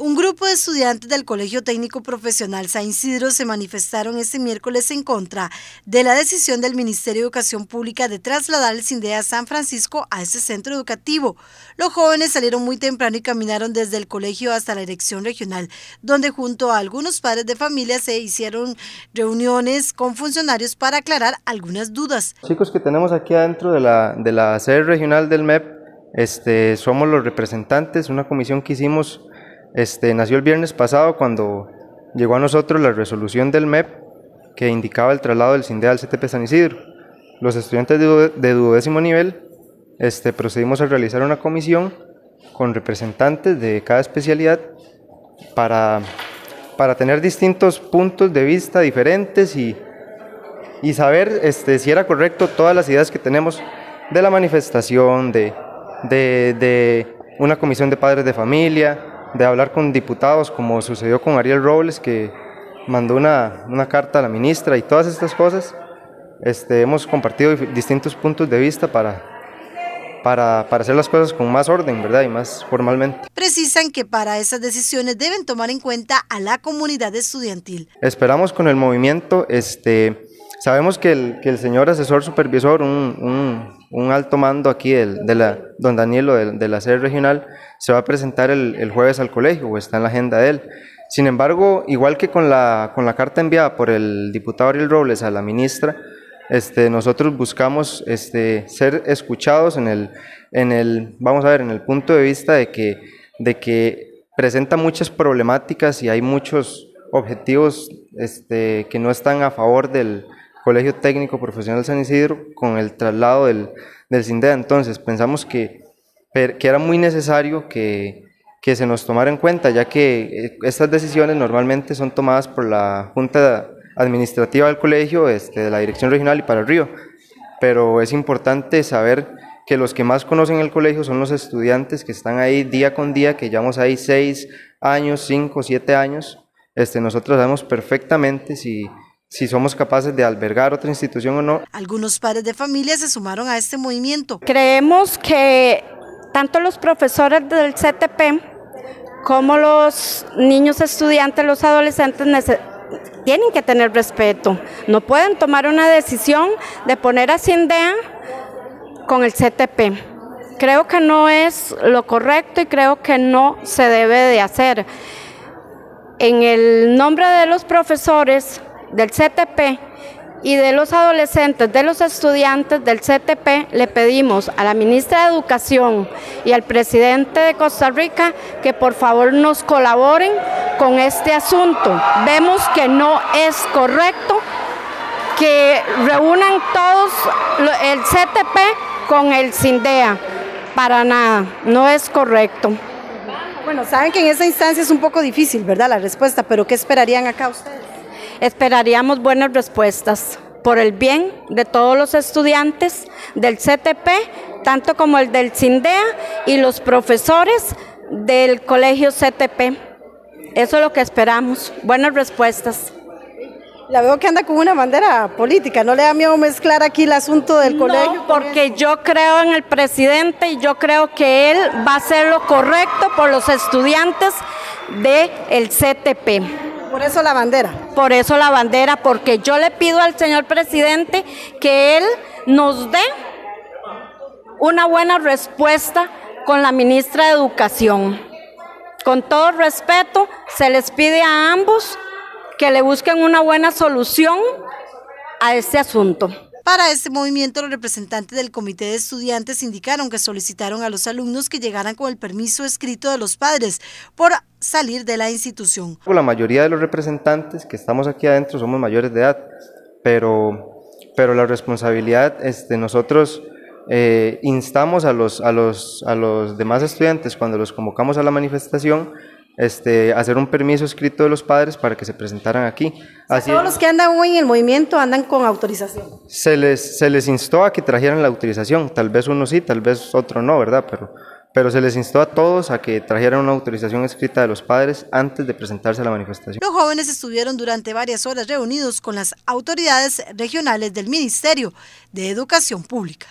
Un grupo de estudiantes del Colegio Técnico Profesional San Isidro se manifestaron este miércoles en contra de la decisión del Ministerio de Educación Pública de trasladar el CINDEA San Francisco a este centro educativo. Los jóvenes salieron muy temprano y caminaron desde el colegio hasta la dirección regional, donde junto a algunos padres de familia se hicieron reuniones con funcionarios para aclarar algunas dudas. Chicos que tenemos aquí adentro de la, de la sede regional del MEP, este, somos los representantes, una comisión que hicimos este, nació el viernes pasado cuando llegó a nosotros la resolución del MEP que indicaba el traslado del CINDE al CTP San Isidro. Los estudiantes de, duodécimo nivel este, procedimos a realizar una comisión con representantes de cada especialidad para, para tener distintos puntos de vista diferentes y, saber este, si era correcto todas las ideas que tenemos de la manifestación, de, de, de una comisión de padres de familia, de hablar con diputados, como sucedió con Ariel Robles, que mandó una, una carta a la ministra y todas estas cosas. Este, hemos compartido distintos puntos de vista para, para, para, hacer las cosas con más orden, ¿verdad? Y más formalmente. Precisan que para esas decisiones deben tomar en cuenta a la comunidad estudiantil. Esperamos con el movimiento, este, sabemos que el, que el señor asesor supervisor, un, un un alto mando aquí de la, don Danielo de, la sede regional se va a presentar el, jueves al colegio está en la agenda de él. Sin embargo, igual que con la, con la carta enviada por el diputado Ariel Robles a la ministra, este, nosotros buscamos este, ser escuchados en el, en el, vamos a ver, en el punto de vista de que, de que presenta muchas problemáticas y hay muchos objetivos este, que no están a favor del, Colegio Técnico Profesional San Isidro con el traslado del, del CINDEA. Entonces pensamos que, que era muy necesario que, que, se nos tomara en cuenta, ya que eh, estas decisiones normalmente son tomadas por la Junta Administrativa del Colegio, este, de la Dirección Regional y para el Río. Pero es importante saber que los que más conocen el colegio son los estudiantes que están ahí día con día, que llevamos ahí seis años, cinco, siete años. Este, nosotros sabemos perfectamente si si somos capaces de albergar otra institución o no. Algunos padres de familia se sumaron a este movimiento. Creemos que tanto los profesores del CTP como los niños estudiantes, los adolescentes tienen que tener respeto. No pueden tomar una decisión de poner a Cindea con el CTP. Creo que no es lo correcto y creo que no se debe de hacer. En el nombre de los profesores, del CTP y de los adolescentes, de los estudiantes del CTP, le pedimos a la ministra de Educación y al presidente de Costa Rica que por favor nos colaboren con este asunto. Vemos que no es correcto que reúnan todos el CTP con el CINDEA. Para nada, no es correcto. Bueno, saben que en esa instancia es un poco difícil, ¿verdad? La respuesta, pero ¿qué esperarían acá ustedes? Esperaríamos buenas respuestas por el bien de todos los estudiantes del CTP, tanto como el del CINDEA y los profesores del colegio CTP. Eso es lo que esperamos, buenas respuestas. La veo que anda con una bandera política, ¿no le da miedo mezclar aquí el asunto del colegio? No, porque yo creo en el presidente y yo creo que él va a hacer lo correcto por los estudiantes del CTP. Por eso la bandera. Por eso la bandera, porque yo le pido al señor presidente que él nos dé una buena respuesta con la ministra de Educación. Con todo respeto, se les pide a ambos que le busquen una buena solución a este asunto. Para este movimiento, los representantes del comité de estudiantes indicaron que solicitaron a los alumnos que llegaran con el permiso escrito de los padres por salir de la institución. La mayoría de los representantes que estamos aquí adentro somos mayores de edad, pero, pero la responsabilidad, este, nosotros eh, instamos a los, a, los, a los demás estudiantes cuando los convocamos a la manifestación este, hacer un permiso escrito de los padres para que se presentaran aquí. Así, todos los que andan hoy en el movimiento andan con autorización. Se les, se les instó a que trajeran la autorización, tal vez uno sí, tal vez otro no, ¿verdad? Pero, pero se les instó a todos a que trajeran una autorización escrita de los padres antes de presentarse a la manifestación. Los jóvenes estuvieron durante varias horas reunidos con las autoridades regionales del Ministerio de Educación Pública.